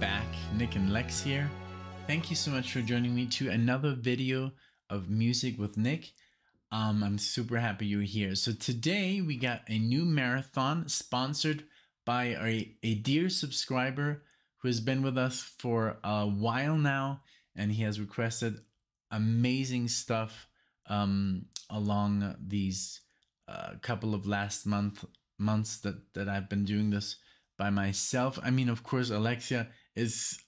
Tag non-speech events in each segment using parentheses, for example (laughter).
back. Nick and Lex here. Thank you so much for joining me to another video of Music with Nick. Um, I'm super happy you're here. So today we got a new marathon sponsored by a, a dear subscriber who has been with us for a while now, and he has requested amazing stuff um, along these uh, couple of last month months that that I've been doing this by myself. I mean, of course, Alexia is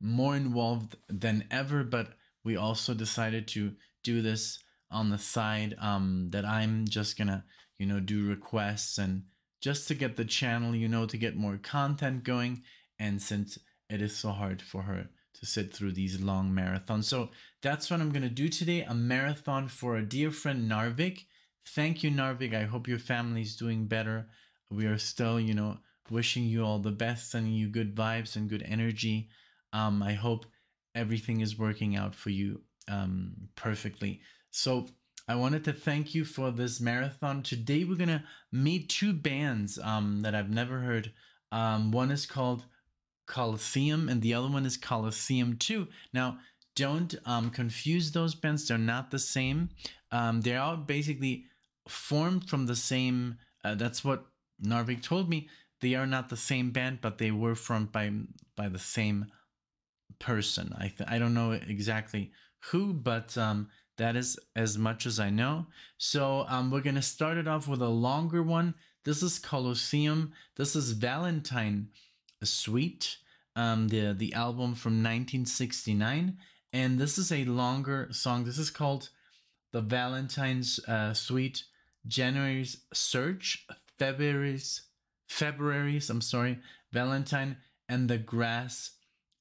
more involved than ever, but we also decided to do this on the side um, that I'm just gonna, you know, do requests and just to get the channel, you know, to get more content going. And since it is so hard for her to sit through these long marathons. So that's what I'm gonna do today, a marathon for a dear friend Narvik. Thank you, Narvik. I hope your family is doing better. We are still, you know, wishing you all the best, sending you good vibes and good energy. Um, I hope everything is working out for you um, perfectly. So I wanted to thank you for this marathon. Today we're gonna meet two bands um, that I've never heard. Um, one is called Colosseum, and the other one is Colosseum Two. Now, don't um, confuse those bands; they're not the same. Um, they are all basically formed from the same. Uh, that's what Narvik told me. They are not the same band, but they were formed by by the same person. I I don't know exactly who, but um, that is as much as I know. So um, we're gonna start it off with a longer one. This is Colosseum. This is Valentine Suite, um, the the album from 1969, and this is a longer song. This is called the Valentine's uh, Suite. January's Search, February's February's I'm sorry, Valentine, and the grass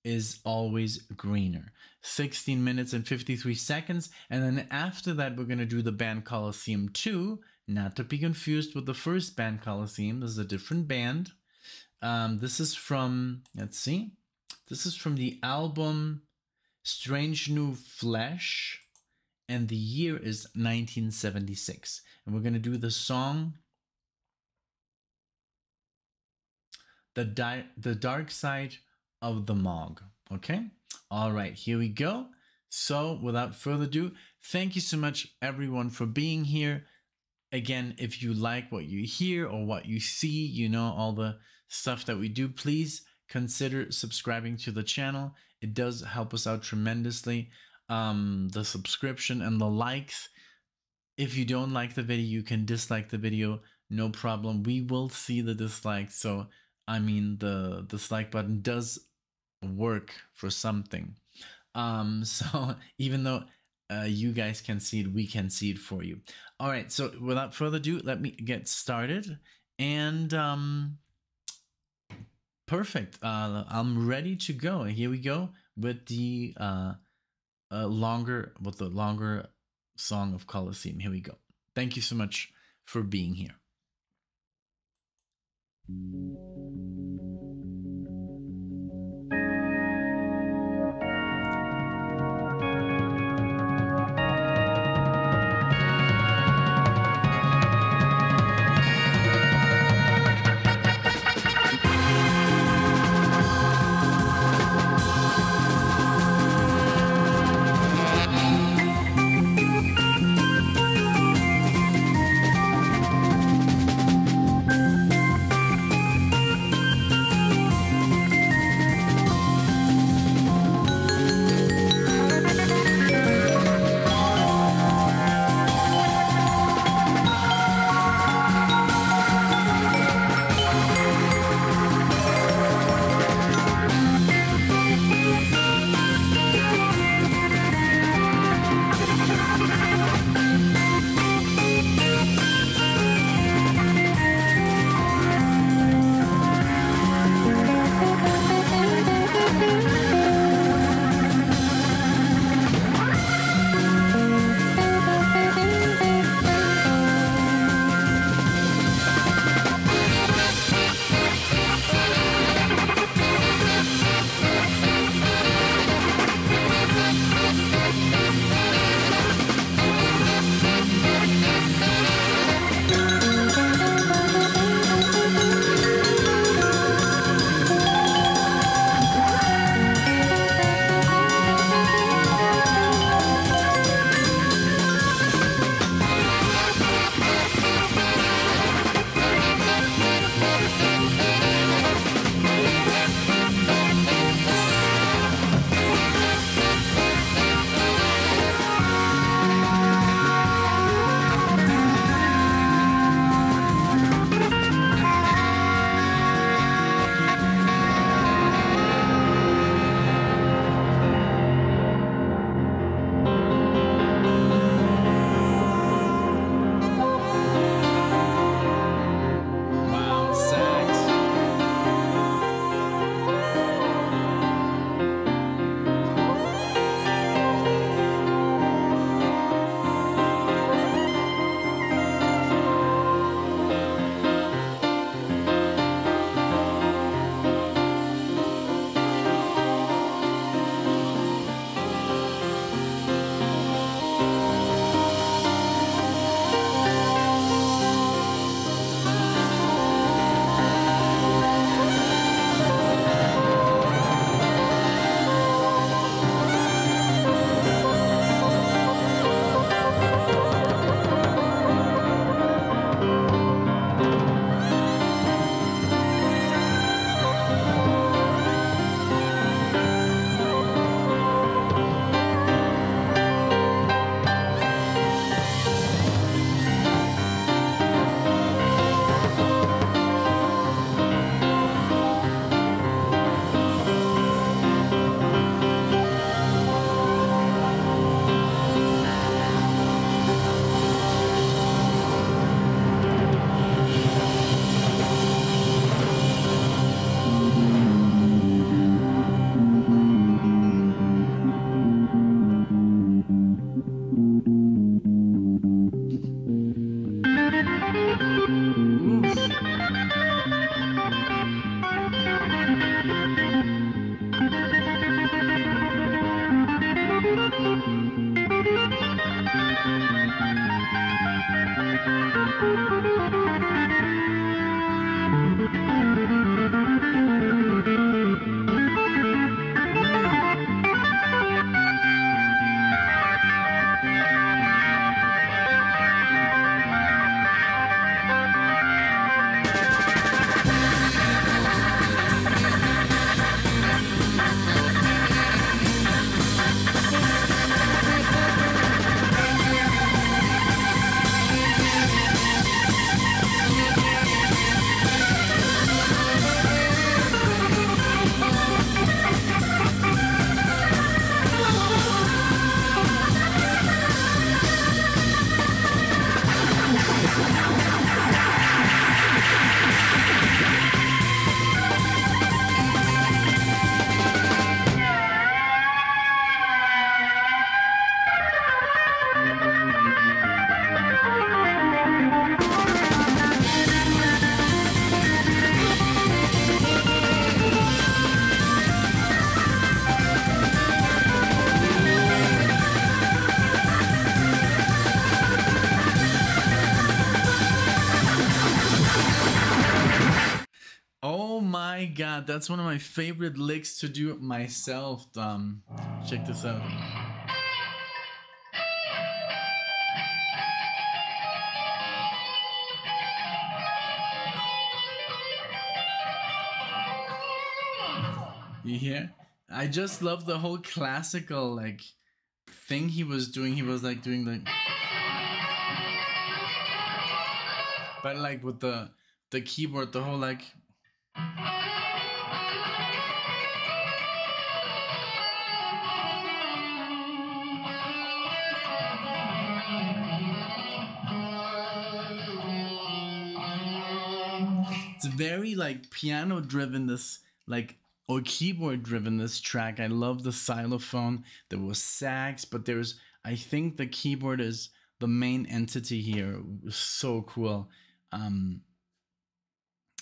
is always greener. 16 minutes and 53 seconds. And then after that, we're going to do the band Colosseum 2, not to be confused with the first band Colosseum. This is a different band. Um, this is from, let's see, this is from the album Strange New Flesh. And the year is 1976. And we're going to do the song The, Di- the Dark Side of the Moog. Okay? All right, here we go. So, without further ado, thank you so much, everyone, for being here. Again, if you like what you hear or what you see, you know, all the stuff that we do, please consider subscribing to the channel. It does help us out tremendously. Um, the subscription and the likes. If you don't like the video, you can dislike the video. No problem. We will see the dislikes. So, I mean, the dislike button does work for something. Um, (laughs) so even though uh, you guys can see it, we can see it for you. All right, so without further ado, let me get started. And um, perfect. Uh, I'm ready to go. Here we go with the uh, uh, longer with the longer song of Colosseum. Here we go. Thank you so much for being here. Thank you. That's one of my favorite licks to do myself. Um, check this out. You hear? I just love the whole classical like thing he was doing. He was like doing like, but like with the the keyboard, the whole like. Very like piano driven. This like or keyboard driven this track. I love the xylophone. There was sax, but there's I think the keyboard is the main entity here. So cool. Um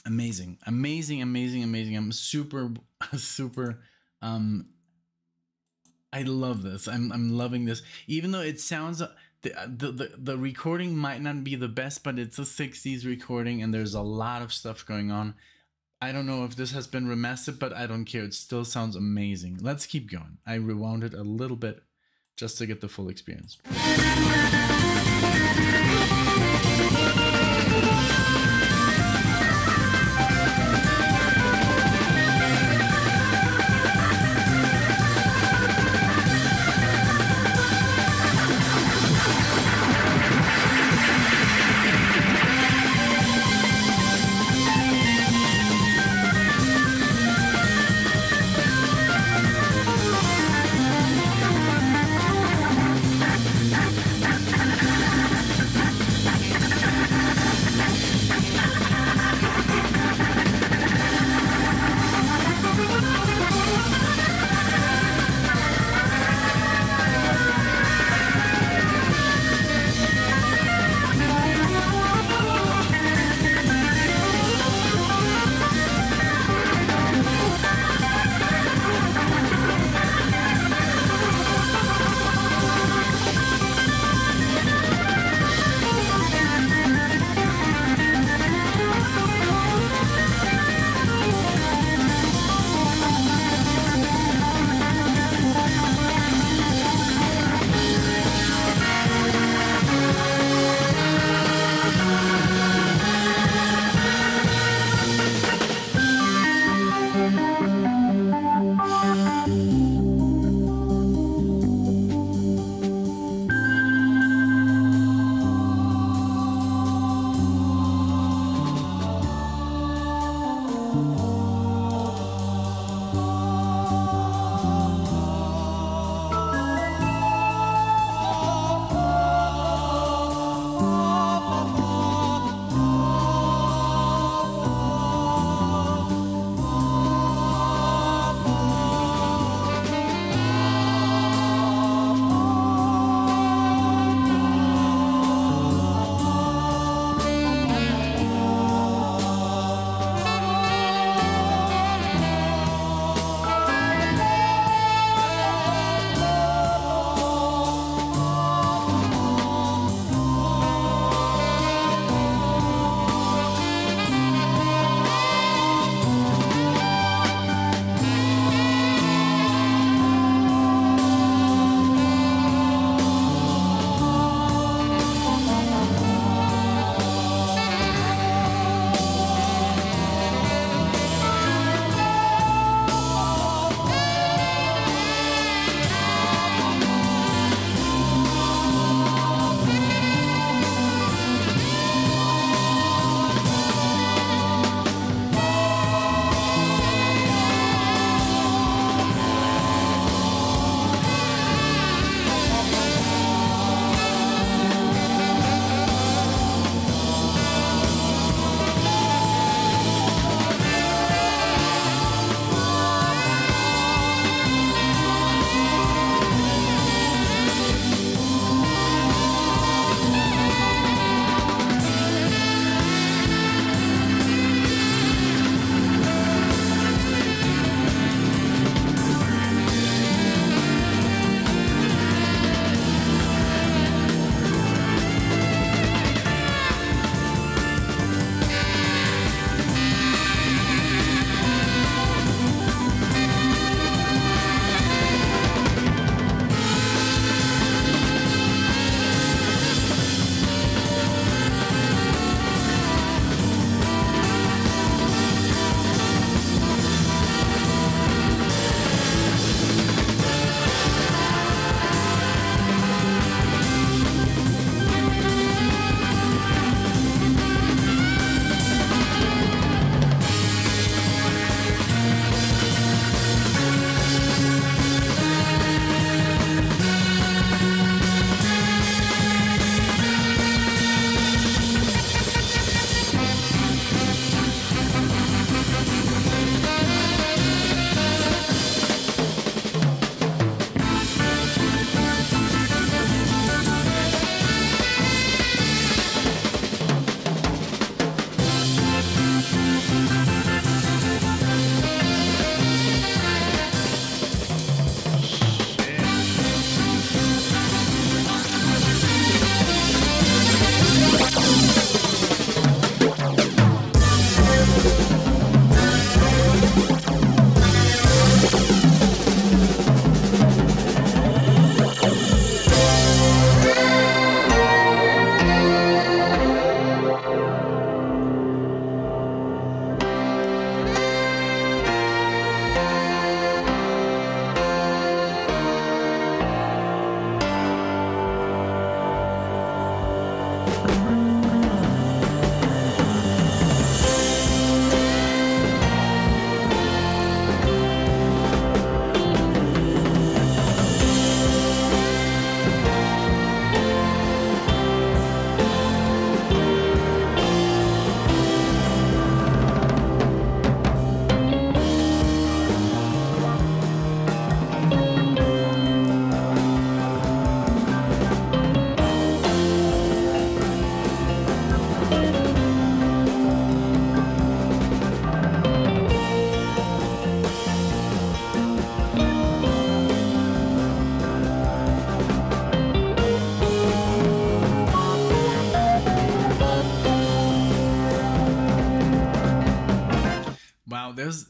amazing. Amazing, amazing, amazing. I'm super (laughs) super um I love this. I'm I'm loving this. Even though it sounds the, uh, the, the, the recording might not be the best, but it's a 60s recording and there's a lot of stuff going on. I don't know if this has been remastered, but I don't care. It still sounds amazing. Let's keep going. I rewound it a little bit just to get the full experience.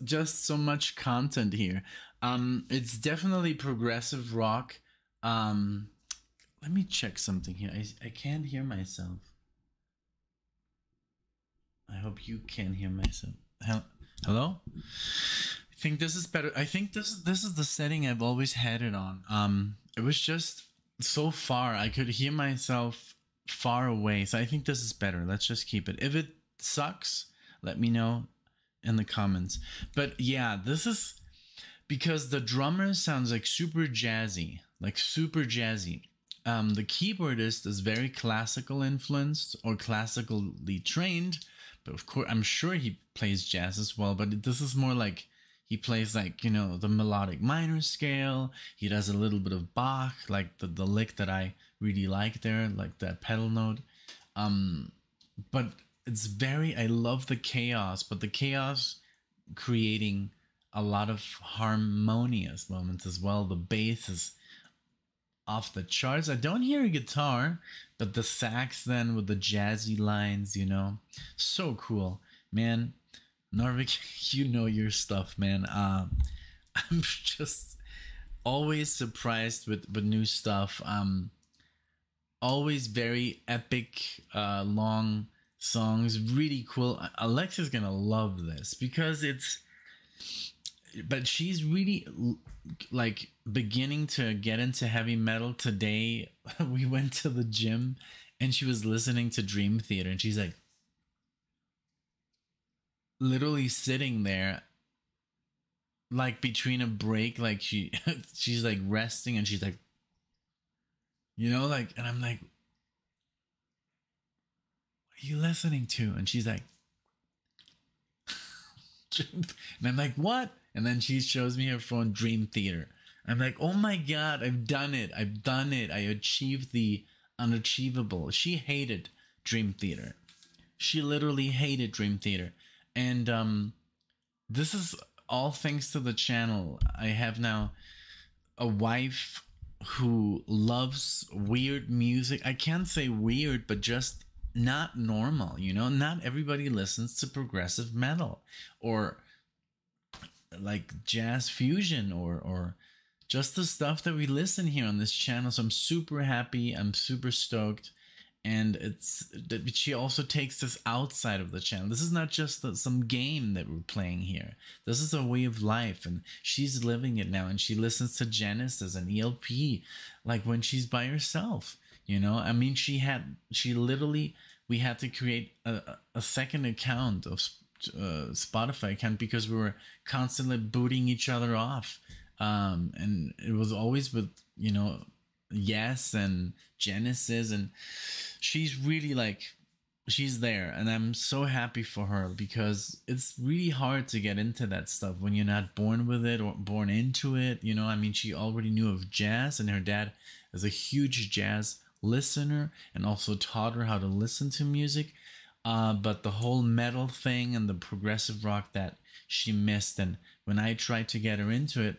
Just so much content here. Um, it's definitely progressive rock. Um, let me check something here. I, I can't hear myself. I hope you can hear myself. Hello? I think this is better. I think this this is the setting I've always had it on. Um it was just so far I could hear myself far away. So I think this is better. Let's just keep it. If it sucks, let me know in the comments. But yeah, this is because the drummer sounds like super jazzy, like super jazzy. Um, the keyboardist is very classical influenced or classically trained, but of course, I'm sure he plays jazz as well. But this is more like he plays like you know the melodic minor scale. He does a little bit of Bach, like the the lick that I really like there, like that pedal note. Um, but it's very I love the chaos, but the chaos creating a lot of harmonious moments as well. The bass is off the charts. I don't hear a guitar, but the sax then with the jazzy lines, you know, so cool, man. Narvik, (laughs) you know your stuff, man. Uh, (laughs) I'm just always surprised with with new stuff. Um, always very epic, uh, long songs, really cool. Alexa's gonna love this because it's but she's really like beginning to get into heavy metal today (laughs) we went to the gym and she was listening to dream theater and she's like literally sitting there like between a break like she (laughs) she's like resting and she's like you know like and i'm like you listening to and she's like (laughs) and i'm like what and then she shows me her phone Dream Theater. I'm like, oh my God, I've done it. I've done it. I achieved the unachievable. She hated Dream Theater. She literally hated Dream Theater. And um, this is all thanks to the channel. I have now a wife who loves weird music. I can't say weird, but just not normal, you know? Not everybody listens to progressive metal or like jazz fusion or or just the stuff that we listen here on this channel. So I'm super happy. I'm super stoked. And it's that she also takes this outside of the channel. This is not just the, some game that we're playing here. This is a way of life, and she's living it now. And she listens to Genesis and ELP, like when she's by herself. You know, I mean, she had she literally we had to create a, a second account of uh, Spotify account because we were constantly booting each other off. Um, and it was always with, you know, Yes and Genesis. And she's really like, she's there. And I'm so happy for her because it's really hard to get into that stuff when you're not born with it or born into it. You know, I mean, she already knew of jazz, and her dad is a huge jazz listener and also taught her how to listen to music uh, but the whole metal thing and the progressive rock that she missed, and when I tried to get her into it,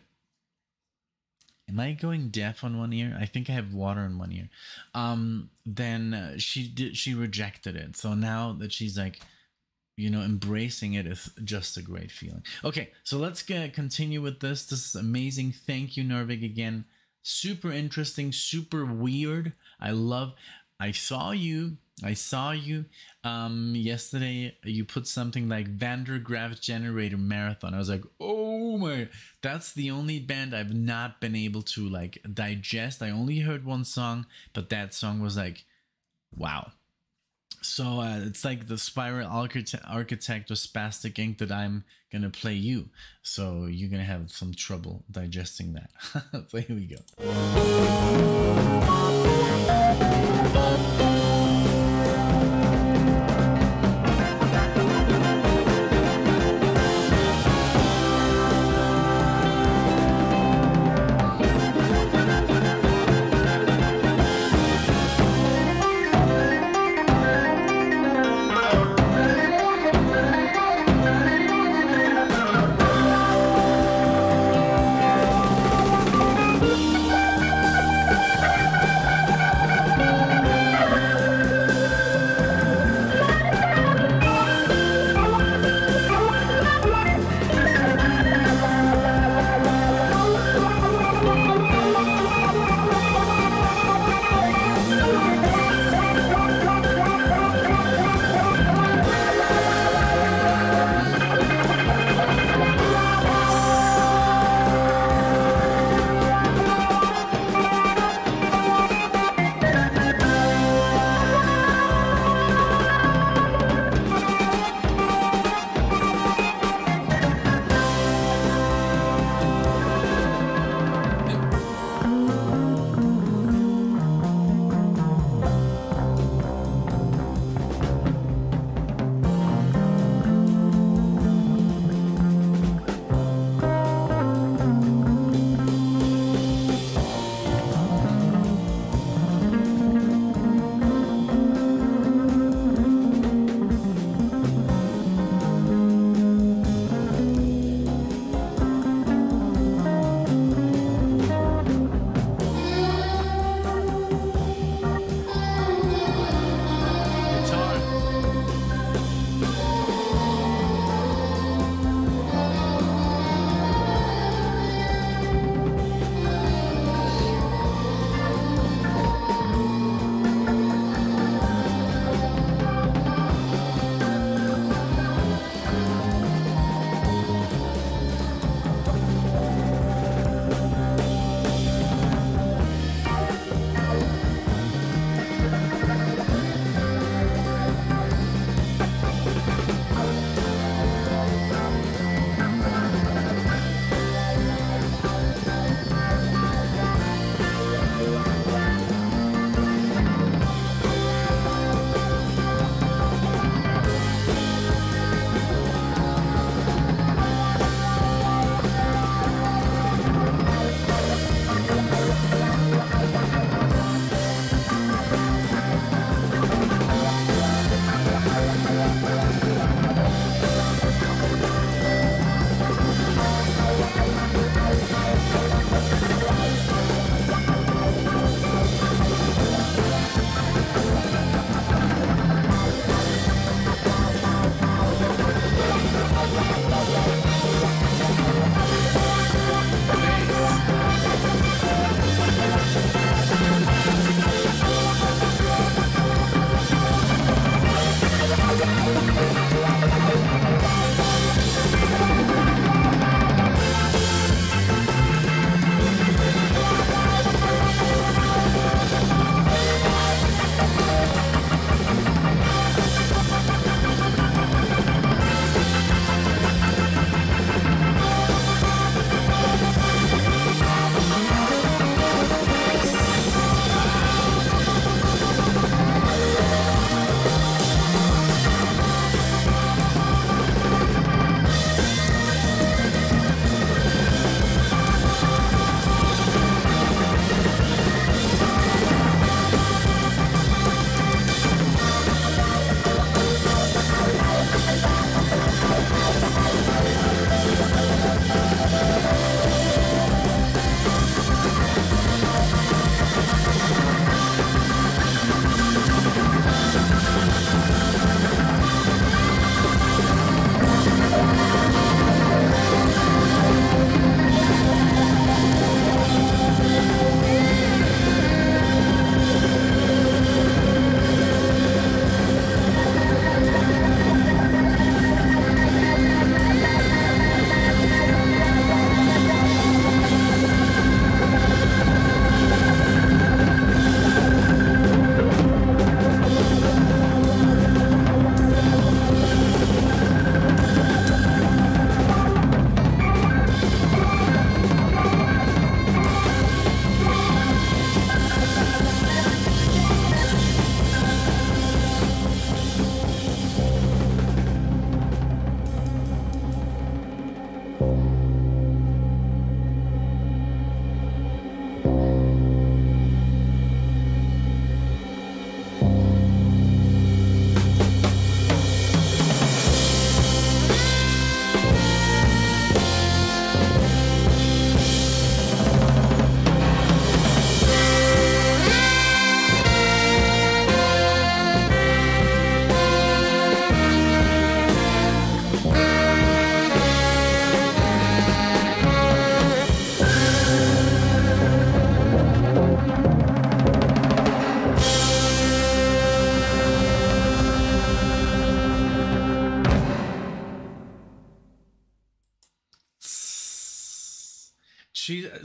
am I going deaf on one ear? I think I have water in one ear. Um, then uh, she did, she rejected it. So now that she's like, you know, embracing it is just a great feeling. Okay, so let's get continue with this. This is amazing. Thank you, Narvik, again. Super interesting, super weird. I love. I saw you I saw you um, yesterday. You put something like Van der Graaf Generator Marathon. I was like, oh my! That's the only band I've not been able to like digest. I only heard one song, but that song was like, wow. So uh, it's like the Spiral Architect, or Spastic ink that I'm gonna play you. So you're gonna have some trouble digesting that. (laughs) so here we go.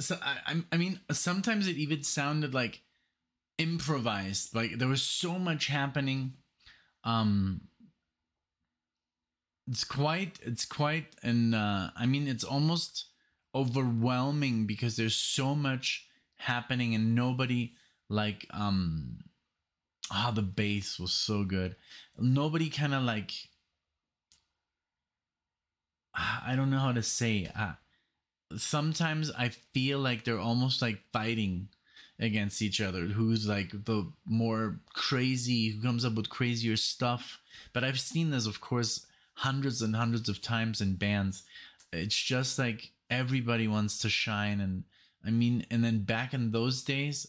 So I, I mean sometimes it even sounded like improvised. Like there was so much happening. Um it's quite it's quite and uh i mean it's almost overwhelming because there's so much happening and nobody like um ah the bass was so good. Nobody kind of like i don't know how to say uh, sometimes i feel like they're almost like fighting against each other. Who's like the more crazy who comes up with crazier stuff. But i've seen this of course hundreds and hundreds of times in bands. It's just like everybody wants to shine and i mean and then back in those days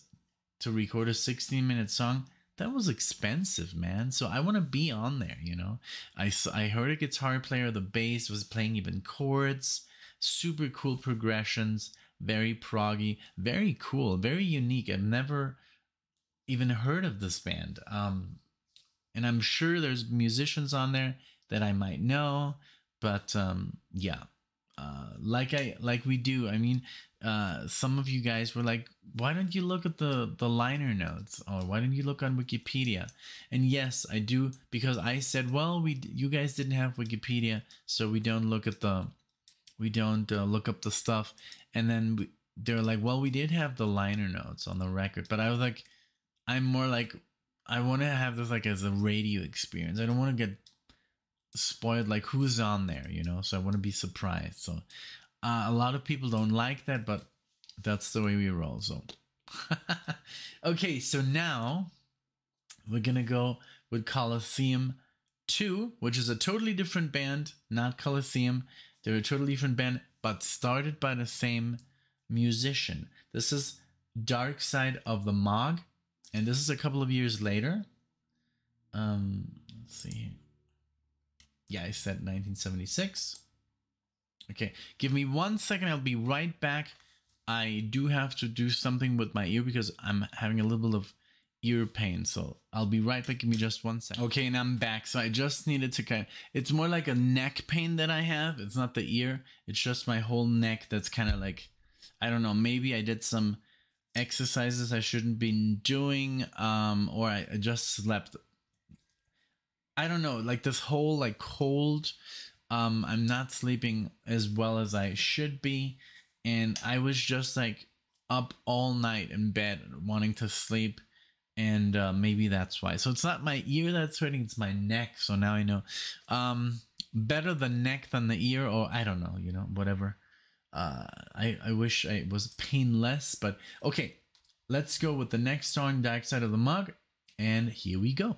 to record a 16 minute song that was expensive man. So i want to be on there you know? I i heard a guitar player the bass was playing even chords super cool progressions very proggy, very cool, very unique. I've never even heard of this band. Um, and I'm sure there's musicians on there that I might know, but um, yeah, uh, like I like we do. I mean, uh, some of you guys were like, "Why don't you look at the the liner notes, or why don't you look on Wikipedia?" And yes, I do because I said, "Well, we you guys didn't have Wikipedia, so we don't look at the we don't uh, look up the stuff." and then we, they're like, well, we did have the liner notes on the record, but I was like, I'm more like, I want to have this like as a radio experience. I don't want to get spoiled like who's on there, you know. So I want to be surprised. So uh, a lot of people don't like that, but that's the way we roll. So (laughs) okay, so now we're gonna go with Colosseum 2, which is a totally different band, not Colosseum. They're a totally different band but started by the same musician. This is Dark Side of the Moog, and this is a couple of years later. Um, let's see. Yeah, I said 1976. Okay, give me one second. I'll be right back. I do have to do something with my ear because I'm having a little bit of ear pain. So I'll be right back. Give me just one second. Okay, and I'm back. So I just needed to kind of, it's more like a neck pain that I have. It's not the ear. It's just my whole neck that's kind of like, I don't know, maybe I did some exercises I shouldn't be doing, um, or I, I just slept. I don't know, like this whole like cold, um, I'm not sleeping as well as I should be. And I was just like up all night in bed wanting to sleep and uh, maybe that's why. So it's not my ear that's hurting; it's my neck. So now I know. Um, better the neck than the ear, or I don't know. You know, whatever. Uh, I I wish I was painless, but okay. Let's go with the next song, "Dark Side of the Moog, and here we go.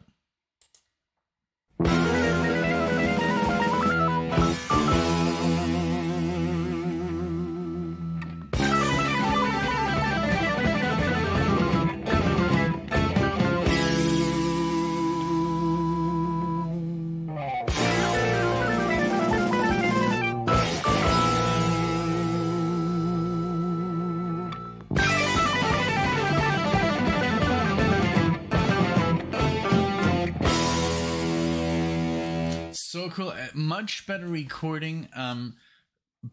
So cool. Uh, much better recording. Um,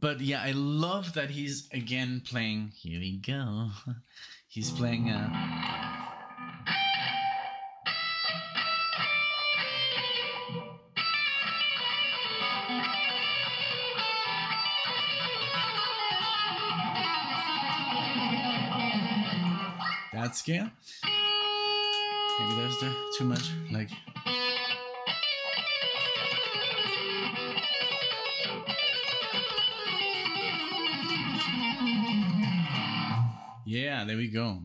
but yeah, I love that he's again playing. Here we go. (laughs) He's playing. Uh, that scale. Maybe there's the too much like. Yeah, there we go.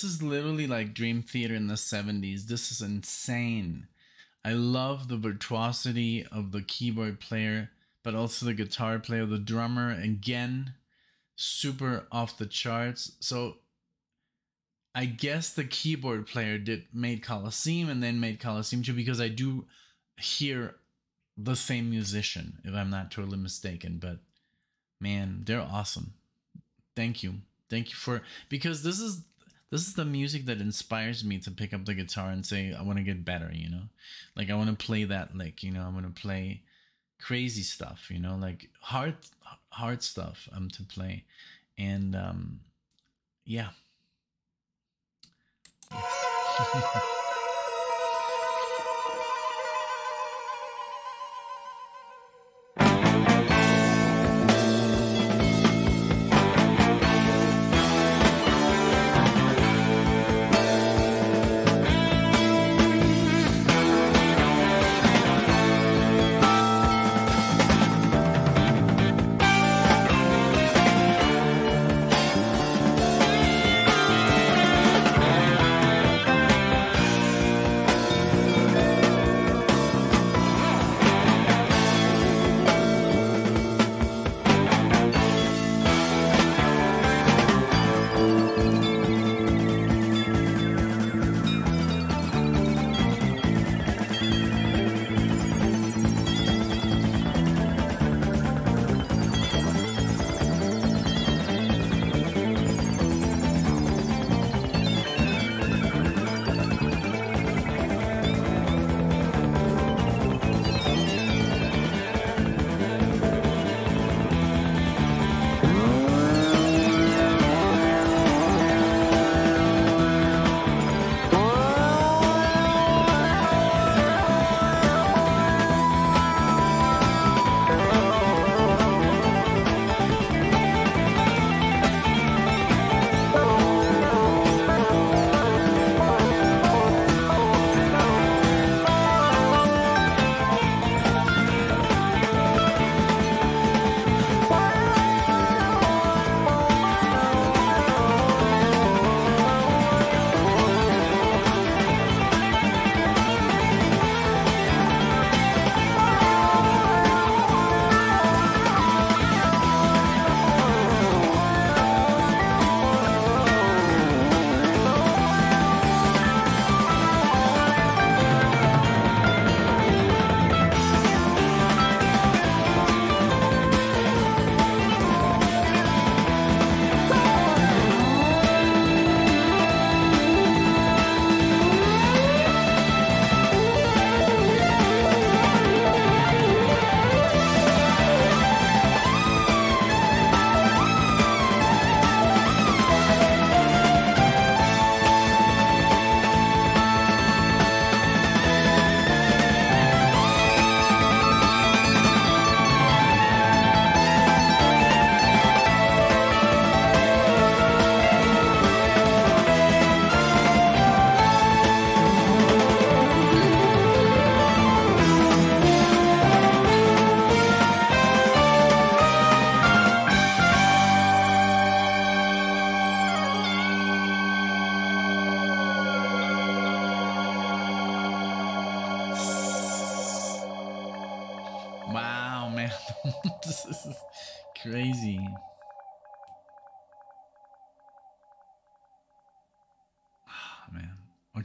This is literally like Dream Theater in the 70s. This is insane. I love the virtuosity of the keyboard player, but also the guitar player, the drummer, again, super off the charts. So I guess the keyboard player did made Colosseum and then made Colosseum 2 because I do hear the same musician, if I'm not totally mistaken. But man, they're awesome. Thank you. Thank you for because this is this is the music that inspires me to pick up the guitar and say I want to get better, you know? Like I want to play that lick, you know, I want to play crazy stuff, you know, like hard hard stuff um to play. And um yeah. Yes. (laughs)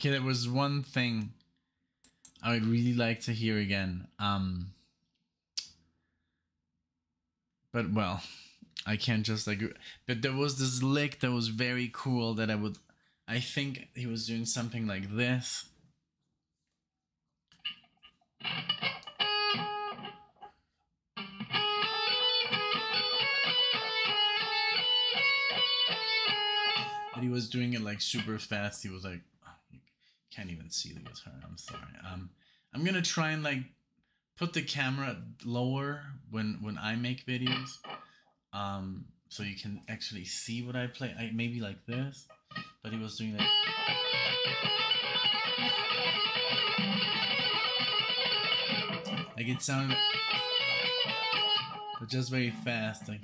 Okay, there was one thing I would really like to hear again. Um, but well, I can't just like. But there was this lick that was very cool that I would. I think he was doing something like this. But he was doing it like super fast. He was like. Can't even see the guitar. I'm sorry. Um, I'm gonna try and like put the camera lower when when I make videos, um, so you can actually see what I play. I maybe like this, but he was doing that. Like it sounded, but just very fast. Like.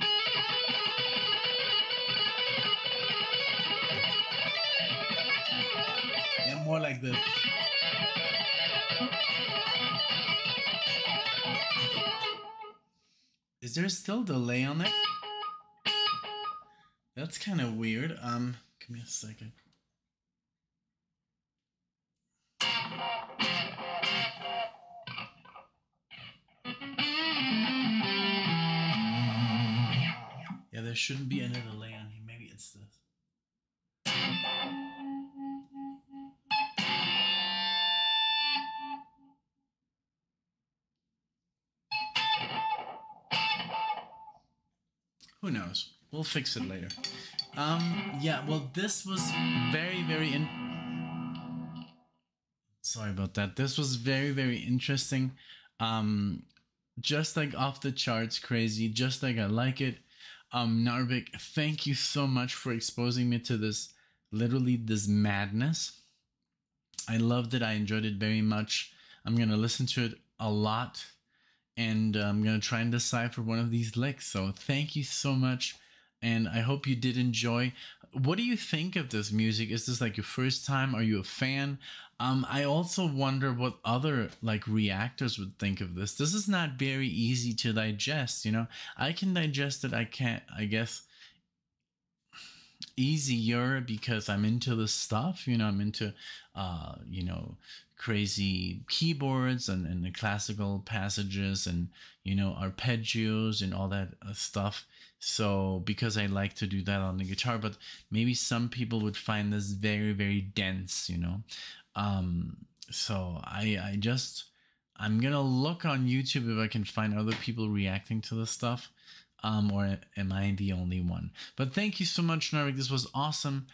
More like this. Is there still delay on it? That's kind of weird. Um, give me a second. Yeah, there shouldn't be any delay on We'll fix it later. Um, yeah, well, this was very, very in. Sorry about that. This was very, very interesting. Um, just like off the charts, crazy. Just like I like it. Um, Narvik, thank you so much for exposing me to this, literally this madness. I loved it. I enjoyed it very much. I'm gonna listen to it a lot and I'm gonna try and decipher one of these licks. So thank you so much, and I hope you did enjoy. What do you think of this music? Is this like your first time? Are you a fan? Um, I also wonder what other like reactors would think of this. This is not very easy to digest. You know, I can digest it. I can't. I guess easier because I'm into the stuff. You know, I'm into, uh, you know, crazy keyboards and, and the classical passages and you know arpeggios and all that uh, stuff so because i like to do that on the guitar but maybe some people would find this very very dense you know um so i i just i'm gonna look on youtube if i can find other people reacting to this stuff um or am i the only one but thank you so much narvik this was awesome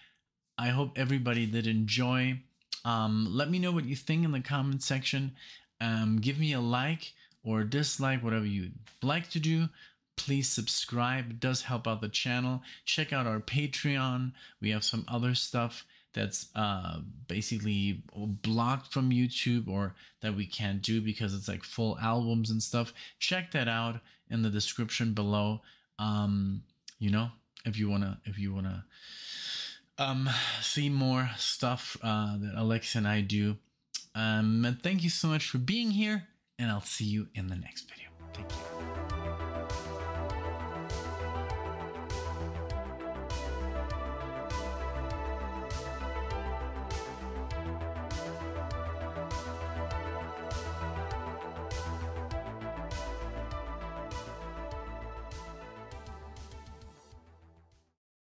i hope everybody did enjoy um, let me know what you think in the comment section. Um, give me a like or dislike, whatever you'd like to do. Please subscribe, it does help out the channel. Check out our Patreon. We have some other stuff that's uh, basically blocked from YouTube or that we can't do because it's like full albums and stuff. Check that out in the description below. Um, you know, if you wanna, if you wanna um, see more stuff uh, that Alex and I do. Um, and thank you so much for being here, and I'll see you in the next video.